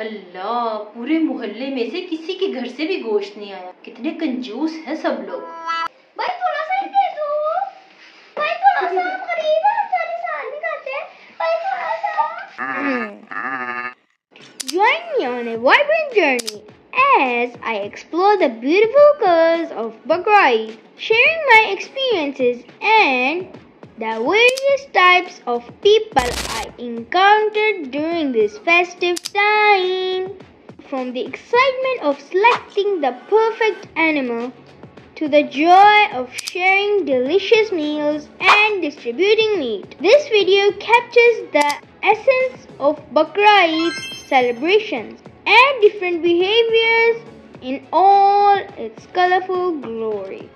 अल्लाह पूरे मोहल्ले में से किसी के घर से भी गोश्त नहीं आया कितने कंजूस हैं सब लोग भाई थोड़ा सा ही दे दो भाई थोड़ा सा हम गरीब हैं हम सारे साल नहीं खाते हैं भाई थोड़ा सा Join me on a vibrant journey as I explore the beautiful colors of Bakra Eid, sharing my experiences and the various types of people I encountered during this festive time. From the excitement of selecting the perfect animal to the joy of sharing delicious meals and distributing meat. This video captures the essence of Bakra Eid celebrations and different behaviors in all its colorful glory.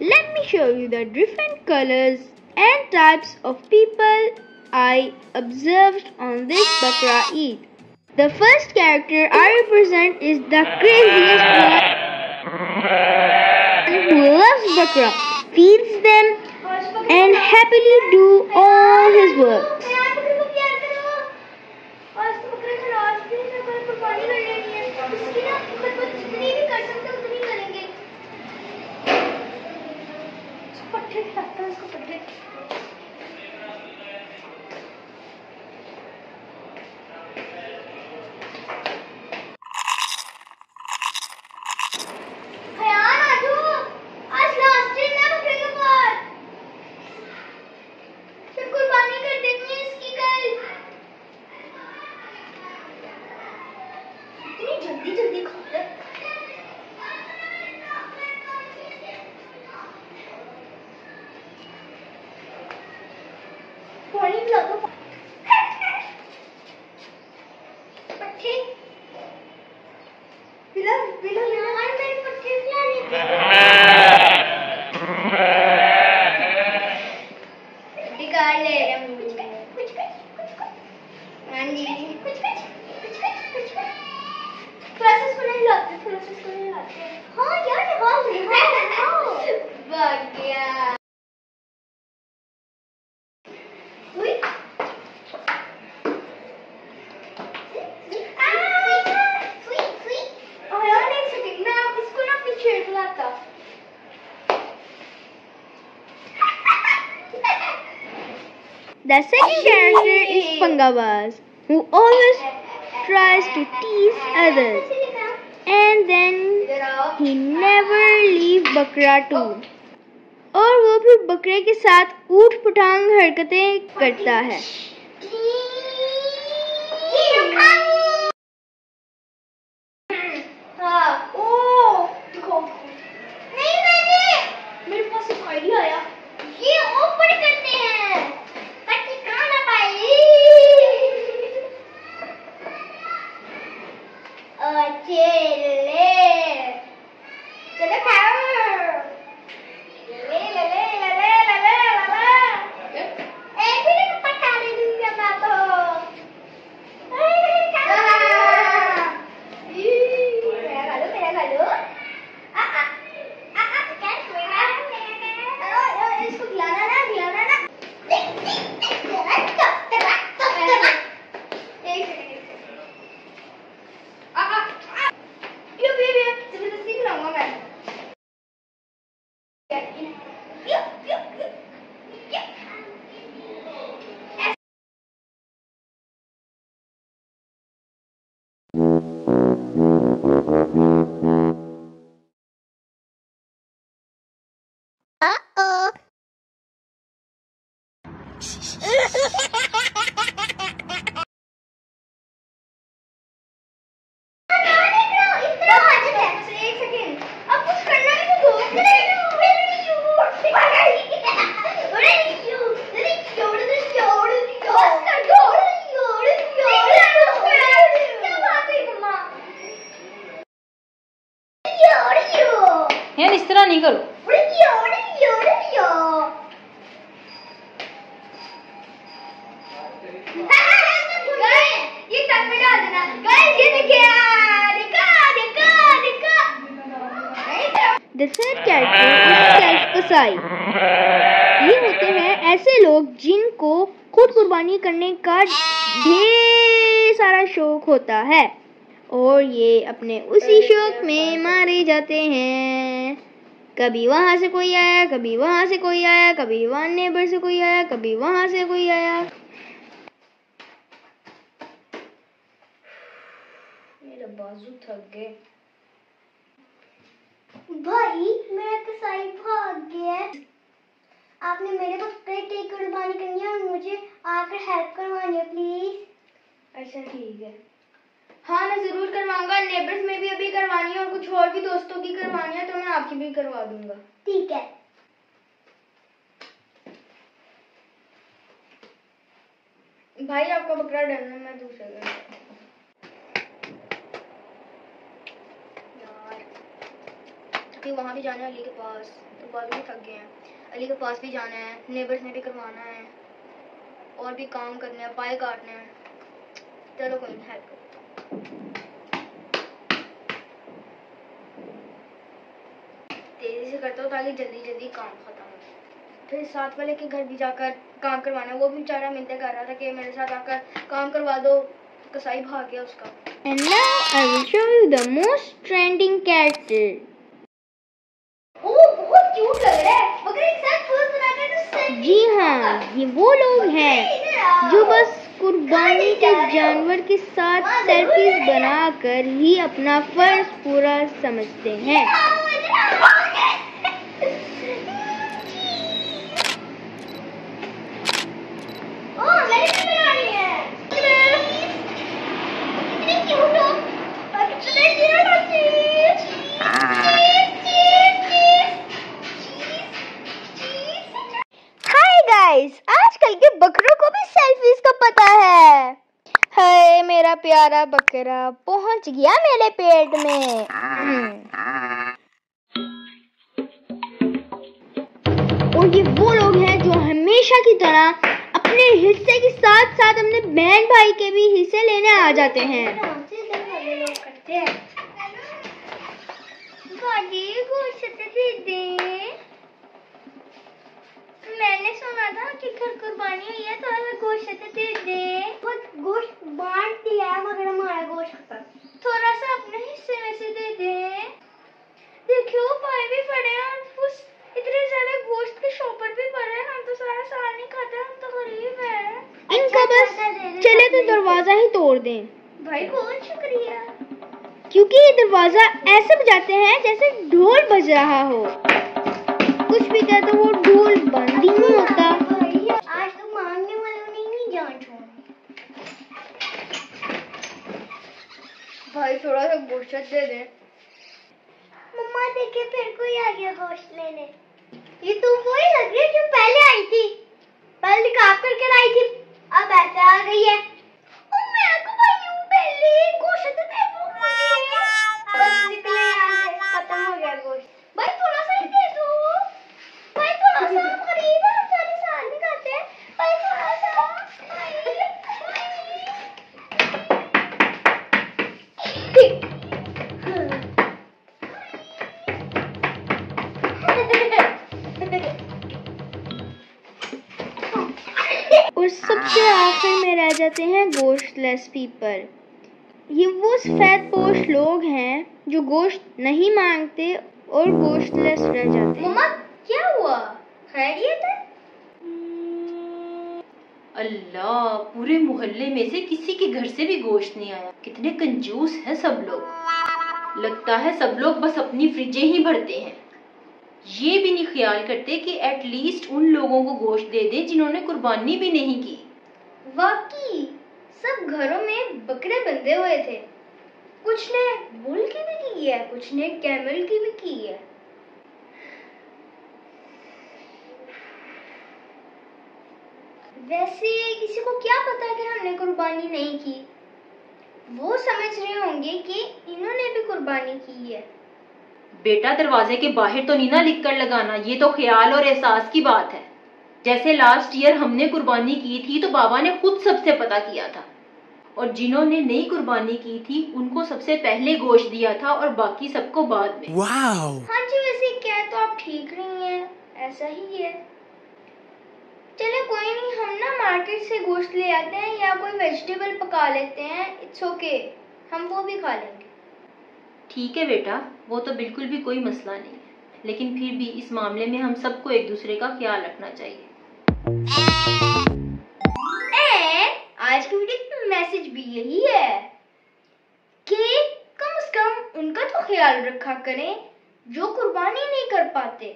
Let me show you the different colors and types of people I observed on this Bakra Eid. The first character I represent is the craziest one who loves Bakra, feeds them, and happily do all his ठीक लगता है पढ़ के हाँ जी कुछ कुछ कुछ कुछ कुछ थोड़ा सा इसको नहीं लाते थोड़ा सा इसको नहीं लाते हाँ यार हाँ हाँ भाग गया उई The second character is Pangabaz, who always tries to tease others, and then he never leave बकरा too. और वो भी बकरे के साथ ऊट पुटांग हरकतें करता है हाँ, the cat. Uh-oh. यार इस तरह नहीं करो ये टब में डाल देना गाइस ये देखिए देखा देखा is self-kasai. ये होते हैं ऐसे लोग जिनको खुद कुर्बानी करने का ढेर सारा शौक होता है। और ये अपने उसी शौक में मारे जाते हैं। कभी वहाँ से कोई आया, कभी वहाँ से कोई आया, कभी वहाँ नेबर से कोई आया, कभी वहाँ से कोई आया। मेरा बाजू थक गए। भाई मेरा कसाई भाग गया आपने मेरे बकरे की कुर्बानी करनी है और मुझे आकर हेल्प करवानी है प्लीज़ अच्छा ठीक है। हाँ मैं ज़रूर करवाऊँगा। नेबर्स में भी अभी करवानी है और कुछ और भी दोस्तों की करवानी है तो मैं आपकी भी करवा दूँगा। ठीक है। भाई आपका बकरा डरना है मैं दूसरे घर जाता हूँ। यार अभी वहाँ भी जाना है अली के पास। तो बाद भी थक गए हैं। अली के पास भी जाना है नेबर्स में भी करवाना है, और भी काम करने हैं, पाए काटने हैं। चलो कोई नहीं हेल्प तेज़ी से करता हूँ ताकि जल्दी जल्दी काम खत्म हो फिर साथ वाले के घर भी जाकर काम करवाना वो भी बेचारा मिलते कर रहा था कि मेरे साथ आकर काम करवा दो। कसाई भाग गया उसका। And now I will show you the most trending character. लग रहा है मगर बनाकर तो जी हाँ ये वो लोग हैं जो बस कुर्बानी के जानवर के साथ सेल्फीज बनाकर ही अपना फ़र्ज़ पूरा समझते हैं। प्यारा बकरा पहुँच गया मेरे पेट में। हम्म। और ये वो लोग हैं जो हमेशा की तरह अपने हिस्से के साथ साथ अपने बहन भाई के भी हिस्से लेने आ जाते हैं। सुना था कि घर कुर्बानी हुई है तो हमें गोश्त दे दे। गोश्त बांट दिया मगर हमारा गोश्त खत्म थोड़ा सा अपने हिस्से में से दे दे। देखियो भाई भी पड़े हैं और उस इतने ज़्यादा गोश्त के शॉपर भी पड़े हैं हम तो सारा साल नहीं खाते हम तो गरीब हैं। इनका बस चले तो दरवाज़ा ही तोड़ दें। भाई बहुत शुक्रिया। क्योंकि ये दरवाज़ा ऐसे बजाते हैं जैसे ढोल बज रहा हो। कुछ भी कह तो वो ढोल बंद ही नहीं होता आज तो मांगने वालों ने नहीं जान छोड़ी भाई थोड़ा सा गोश्त दे दे। मम्मा देखे फिर कोई आ गया गोश्त लेने। ये तो वही लग रही है जो आखिर जाते हैं गोश्तलेस पीपल। ये वो सफ़ेद पोश लोग हैं जो गोश्त नहीं मांगते और गोश्तलेस रह जाते हैं। मम्मा क्या हुआ? खैरियत है? अल्लाह पूरे मोहल्ले में से किसी के घर से भी गोश्त नहीं आया। कितने कंजूस हैं सब लोग। लगता है सब लोग बस अपनी फ्रिजें ही भरते हैं। ये भी नहीं ख्याल करते कि एटलीस्ट उन लोगों को गोश्त दे दें जिन्होंने कुर्बानी भी नहीं की। वाकई सब घरों में बकरे बंधे हुए थे। कुछ ने बुल की भी की है, कुछ ने कैमल की भी की है। वैसे किसी को क्या पता कि हमने कुर्बानी नहीं की? वो समझ रहे होंगे कि इन्होंने भी कुर्बानी की है। बेटा, दरवाजे के बाहर तो नीना लिख कर लगाना, ये तो ख्याल और एहसास की बात है। जैसे लास्ट ईयर हमने कुर्बानी की थी तो बाबा ने खुद सबसे पता किया था। और जिन्होंने नई कुर्बानी की थी उनको सबसे पहले गोश्त दिया था और बाकी सबको बाद में। हाँ जी वैसे कह तो आप ठीक नहीं है। ऐसा ही है। चले कोई नहीं हम ना मार्केट से गोश्त ले आते हैं या कोई वेजिटेबल पका लेते हैं। इट्स ओके हम वो भी खा लेंगे। ठीक है बेटा वो तो बिल्कुल भी कोई मसला नहीं है। लेकिन फिर भी इस मामले में हम सबको एक दूसरे का ख्याल रखना चाहिए। आज की वीडियो मैसेज भी यही है कि कम से कम उनका तो ख्याल रखा करें, जो कुर्बानी नहीं कर पाते।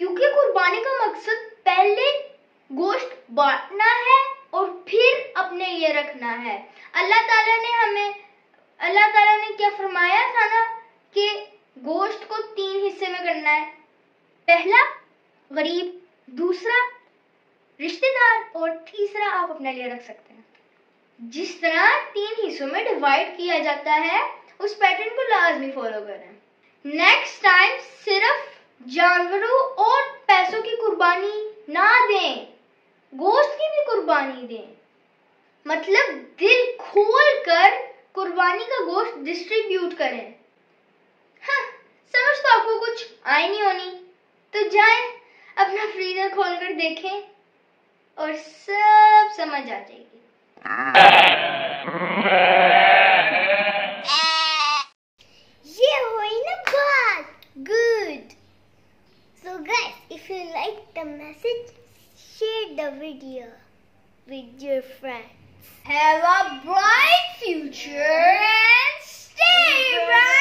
क्योंकि कुर्बानी का मकसद पहले गोश्त बांटना है और फिर अपने ये रखना है। अल्लाह ताला ने हमें, अल्लाह ताला ने क्या फरमाया था ना कि गोश्त को तीन हिस्से में करना है। पहला, गरीब दूसरा रिश्तेदार और तीसरा आप अपने लिए रख सकते हैं। जिस तरह तीन हिस्सों में डिवाइड किया जाता है, उस पैटर्न को लाजमी फॉलो करें। नेक्स्ट टाइम सिर्फ़ जानवरों और पैसों की कुर्बानी ना दें गोश्त की भी कुर्बानी दें। मतलब दिल खोल कर कुर्बानी का गोश्त डिस्ट्रीब्यूट करें। हाँ समझ तो आपको कुछ आई नहीं होनी। तो जाएँ। अपना फ्रीजर खोल कर देखें और सब समझ आ जाएगी ये हुई ना बात good so guys if you like the message share the video with your friends Have a bright future and stay bright.